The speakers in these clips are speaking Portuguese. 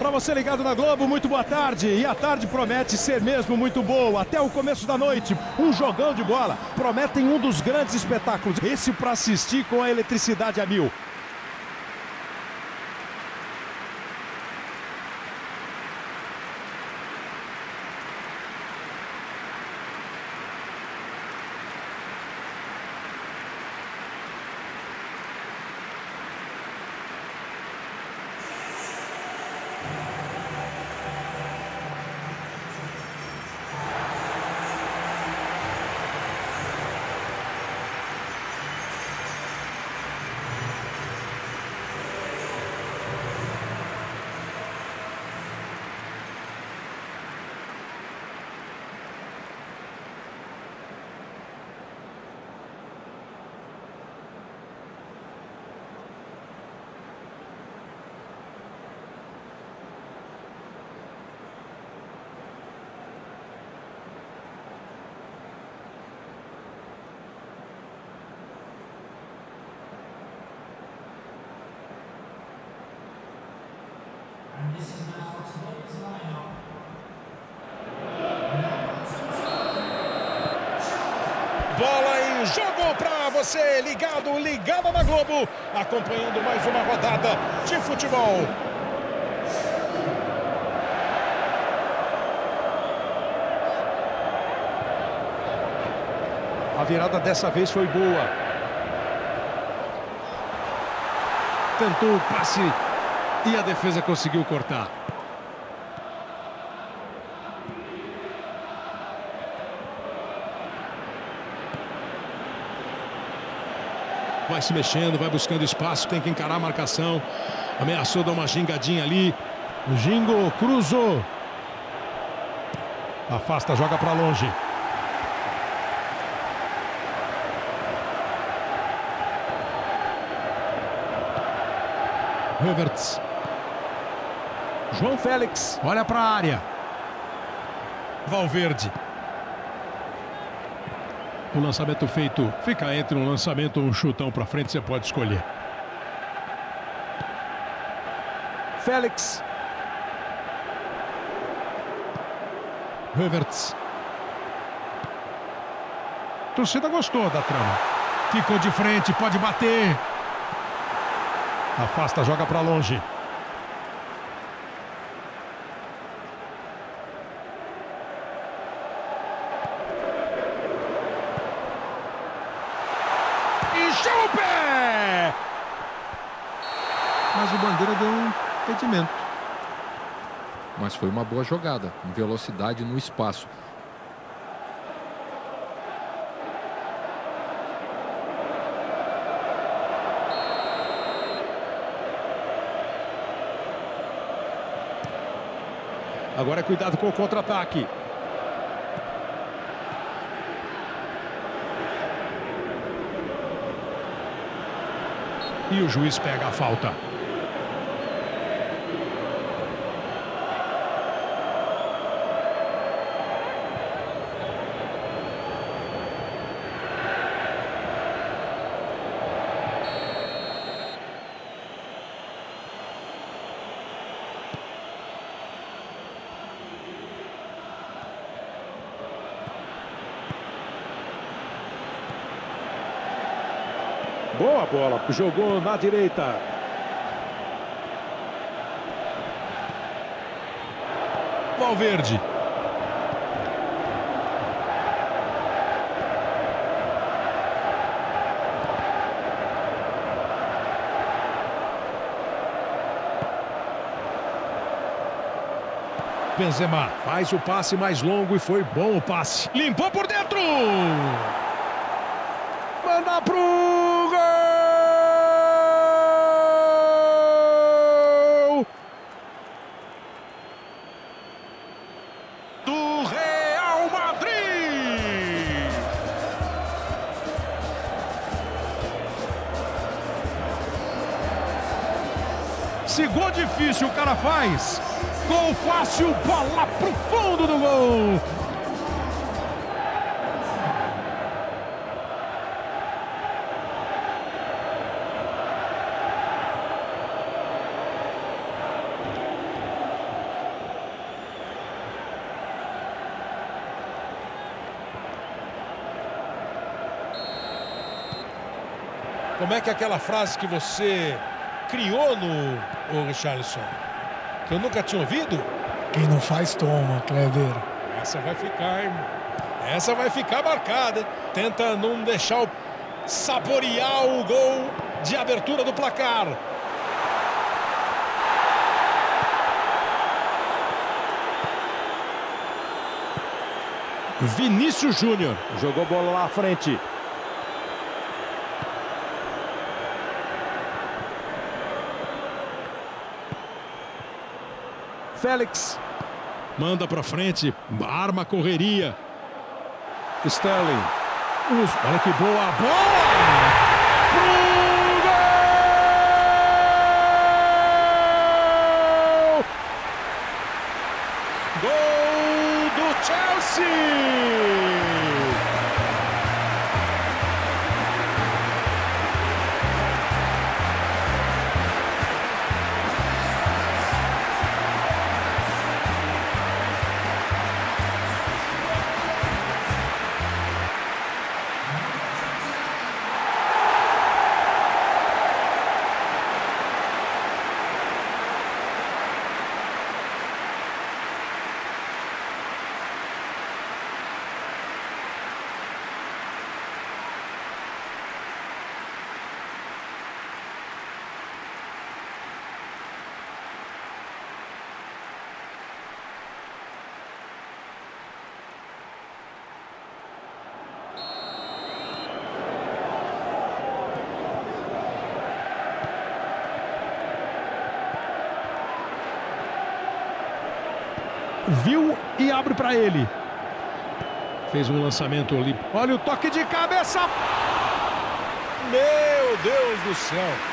Para você ligado na Globo, muito boa tarde. E a tarde promete ser mesmo muito boa. Até o começo da noite, um jogão de bola. Prometem um dos grandes espetáculos. Esse para assistir com a eletricidade a mil. Bola jogo para você, ligado, ligada na Globo, acompanhando mais uma rodada de futebol. A virada dessa vez foi boa. Tentou o passe e a defesa conseguiu cortar. Vai se mexendo, vai buscando espaço, tem que encarar a marcação. Ameaçou dar uma gingadinha ali. O Gingo cruzou. Afasta, joga para longe. Havertz. João Félix. Olha para a área. Valverde. O lançamento feito fica entre um lançamento ou um chutão para frente, você pode escolher. Félix. Havertz. A torcida gostou da trama. Ficou de frente, pode bater. Afasta, joga para longe. Encheu o pé! Mas o Bandeira deu um impedimento. Mas foi uma boa jogada, com velocidade no espaço. Agora cuidado com o contra-ataque. E o juiz pega a falta. Boa bola, jogou na direita. Valverde. Benzema faz o passe mais longo e foi bom o passe. Limpou por dentro! fácil, o cara faz. Gol fácil, bola pro fundo do gol. Como é que é aquela frase que você criou no o Richarlison? Que eu nunca tinha ouvido? Quem não faz, toma, Kleber. Essa vai ficar, irmão. Essa vai ficar marcada. Tenta não deixar o... saborear o gol de abertura do placar. Vinícius Júnior jogou bola lá à frente. Félix manda para frente, arma correria. Sterling. Olha que boa bola! Pro gol! Gol do Chelsea! Viu e abre para ele. Fez um lançamento ali. Olha o toque de cabeça. Meu Deus do céu.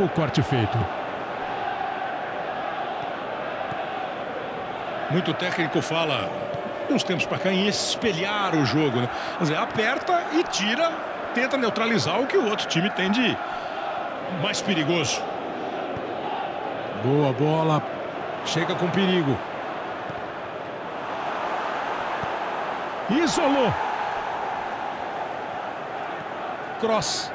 O corte feito. Muito técnico fala, uns tempos para cá, em espelhar o jogo. Né? Quer dizer, aperta e tira, tenta neutralizar o que o outro time tem de mais perigoso. Boa bola, chega com perigo. Isolou. Cross.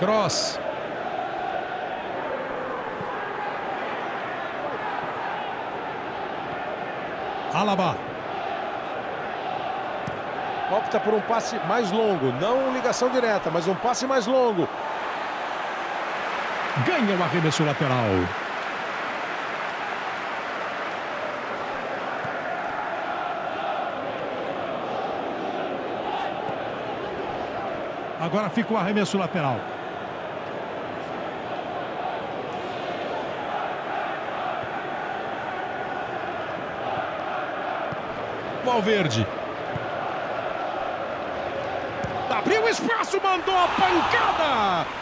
Cross. Alaba. Opta por um passe mais longo, não ligação direta, mas um passe mais longo. Ganha o arremesso lateral. Agora fica o arremesso lateral. Valverde. Abriu espaço, mandou a pancada.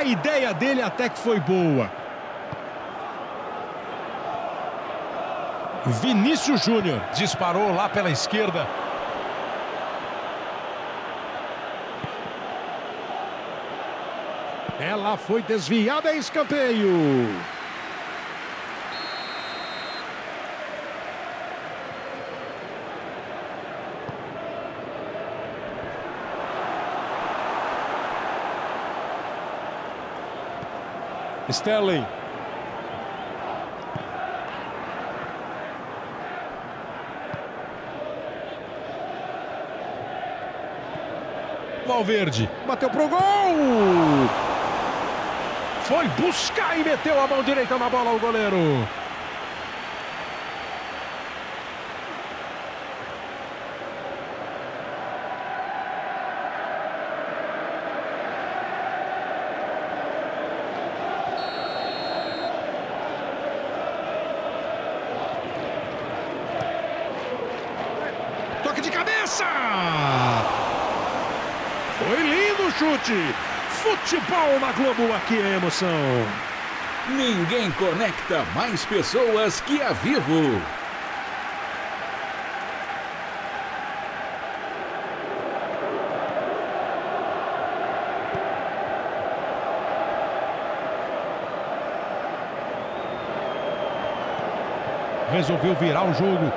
A ideia dele até que foi boa. Vinícius Júnior disparou lá pela esquerda. Ela foi desviada escanteio. Sterling. Valverde bateu pro gol! Foi buscar e meteu a mão direita na bola o goleiro. Toque de cabeça! Foi chute! Futebol na Globo, aqui é emoção. Ninguém conecta mais pessoas que a Vivo. Resolveu virar o jogo.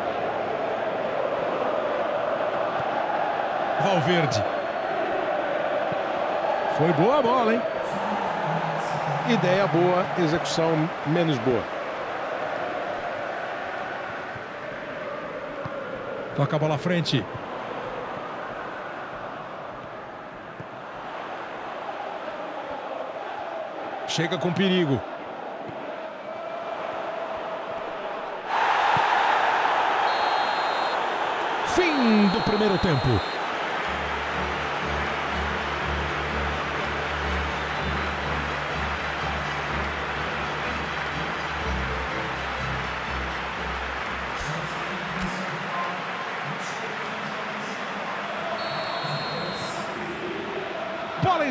Valverde. Foi boa a bola, hein? Ideia boa, execução menos boa. Toca a bola à frente. Chega com perigo. Fim do primeiro tempo.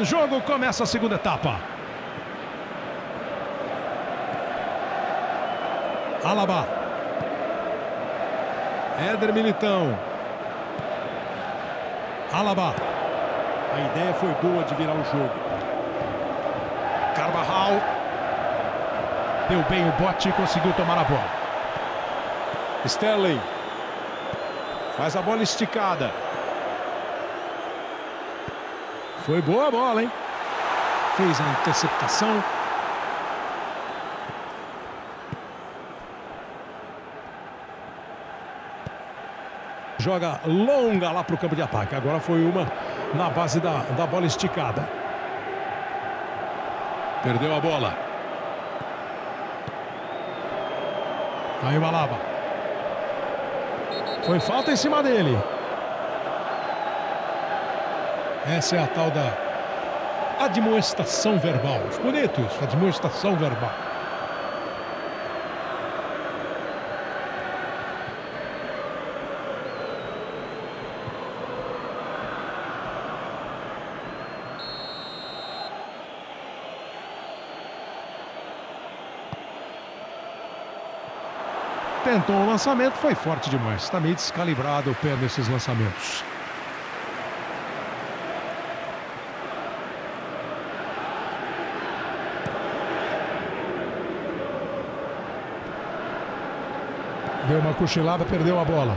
Em jogo, começa a segunda etapa. Alaba. Éder Militão. Alaba. A ideia foi boa de virar o jogo. Carvajal. Deu bem o bote e conseguiu tomar a bola. Sterling. Faz a bola esticada. Foi boa a bola, hein? Fez a interceptação. Joga longa lá para o campo de ataque. Agora foi uma na base da, da bola esticada. Perdeu a bola. Aí o Alaba. Foi falta em cima dele. Essa é a tal da admoestação verbal. Bonito isso, admoestação verbal. Tentou o lançamento, foi forte demais. Está meio descalibrado o pé nesses lançamentos. Deu uma cochilada, perdeu a bola.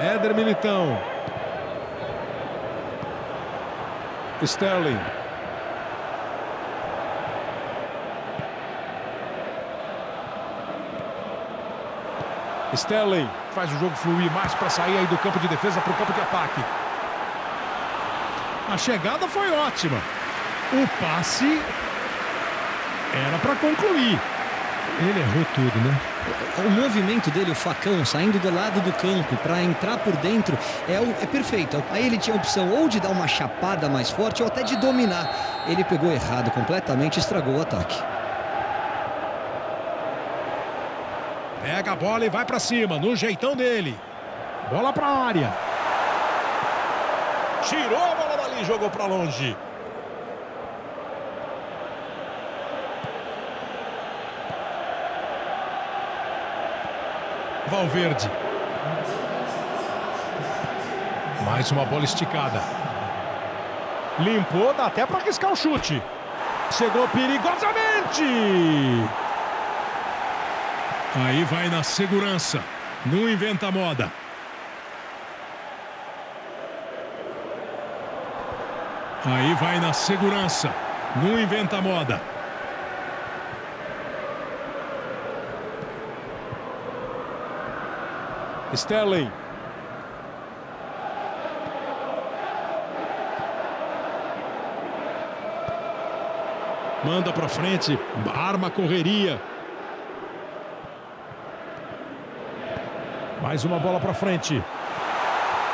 Éder Militão. Sterling. Sterling faz o jogo fluir mais para sair aí do campo de defesa para o campo de ataque. A chegada foi ótima. O passe era para concluir. Ele errou tudo, né? O movimento dele, o facão, saindo do lado do campo para entrar por dentro, é, o, é perfeito. Aí ele tinha a opção ou de dar uma chapada mais forte ou até de dominar. Ele pegou errado completamente, estragou o ataque. Pega a bola e vai para cima, no jeitão dele. Bola para a área. Tirou a bola dali, jogou para longe. Valverde. Mais uma bola esticada. Limpou, dá até para arriscar o chute. Chegou perigosamente. Aí vai na segurança. Não inventa moda. Aí vai na segurança. Não inventa moda. Sterling. Manda para frente, arma correria. Mais uma bola para frente.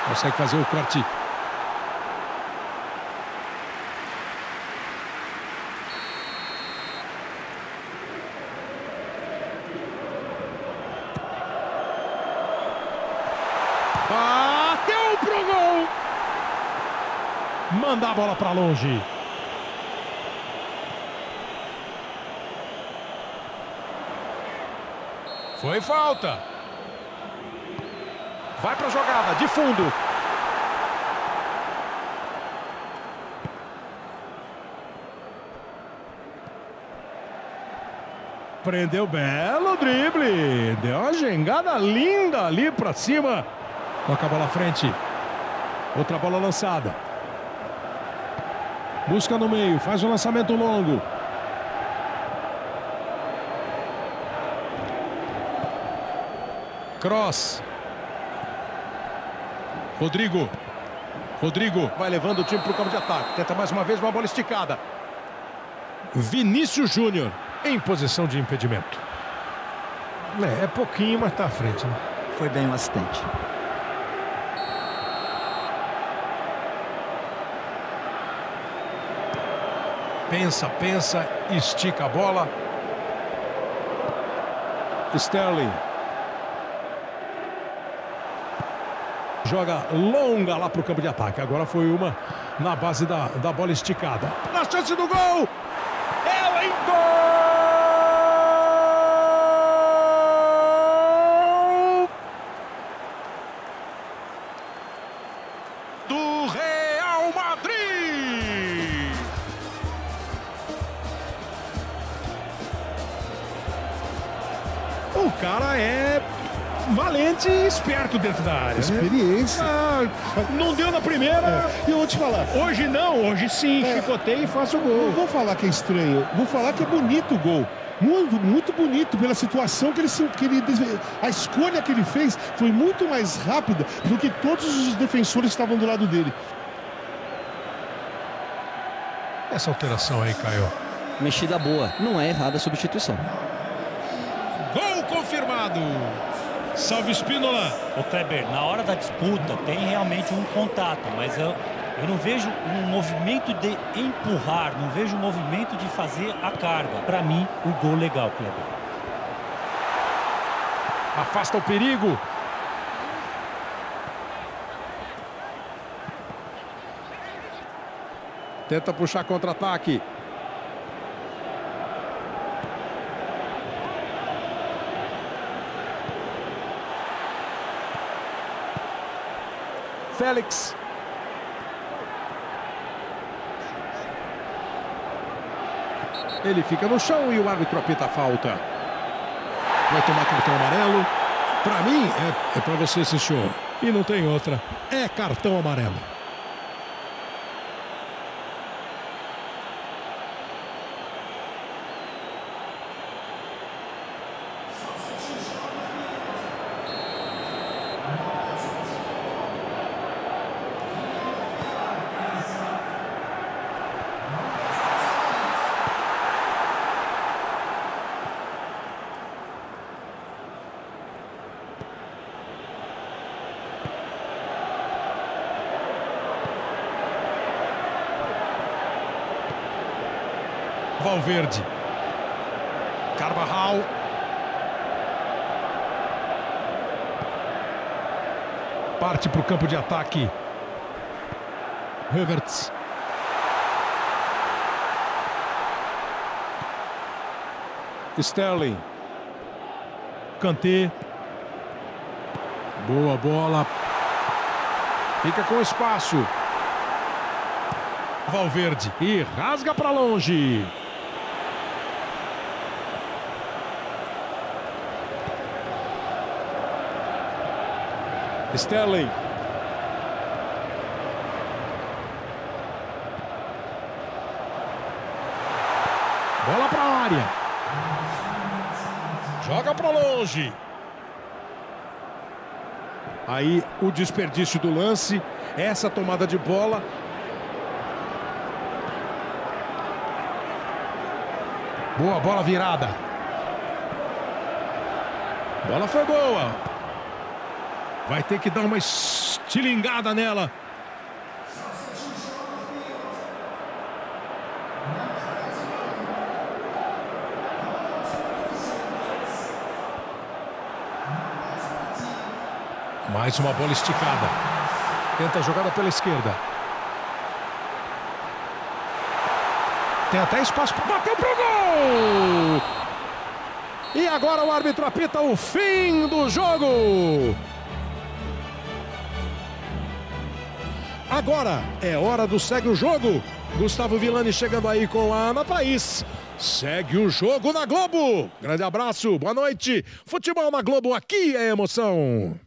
Consegue fazer o corte bola para longe. Foi falta. Vai para a jogada, de fundo. Prendeu belo drible. Deu uma gengada linda ali para cima. Toca a bola à frente. Outra bola lançada. Busca no meio, faz um lançamento longo. Cross. Rodrigo. Rodrigo vai levando o time para o campo de ataque. Tenta mais uma vez uma bola esticada. Vinícius Júnior em posição de impedimento. É, é pouquinho, mas está à frente. Né? Foi bem o assistente. Pensa, pensa, estica a bola. Sterling. Joga longa lá para o campo de ataque. Agora foi uma na base da, da bola esticada. Na chance do gol! Ela em gol! E esperto dentro da área. Experiência. Né? Ah, não deu na primeira. É. E eu vou te falar. Hoje não, hoje sim, é. chicoteio e faço o gol. Não vou falar que é estranho, vou falar que é bonito o gol. Muito, muito bonito pela situação que ele, que ele. A escolha que ele fez foi muito mais rápida do que todos os defensores estavam do lado dele. Essa alteração aí, Caio. Mexida boa, não é errada a substituição. Gol confirmado. Salve Espínola. Ô Kleber, na hora da disputa tem realmente um contato, mas eu, eu não vejo um movimento de empurrar, não vejo um movimento de fazer a carga. Para mim, o gol legal, Kleber. Afasta o perigo. Tenta puxar contra-ataque. Félix. Ele fica no chão e o árbitro apita a falta. Vai tomar cartão amarelo. Para mim, é, é para você, senhor. E não tem outra. É cartão amarelo. Valverde. Carvajal. Parte para o campo de ataque. Havertz. Sterling. Kanté. Boa bola. Fica com espaço. Valverde. E rasga para longe. Sterling. Bola para a área. Joga para longe. Aí o desperdício do lance, essa tomada de bola. Boa bola virada. Bola foi boa. Vai ter que dar uma estilingada nela. Mais uma bola esticada. Tenta a jogada pela esquerda. Tem até espaço. Bateu pro gol! E agora o árbitro apita o fim do jogo. Agora é hora do segue o jogo. Gustavo Villani chegando aí com a Ana Thaís. Segue o jogo na Globo. Grande abraço, boa noite. Futebol na Globo, aqui é emoção.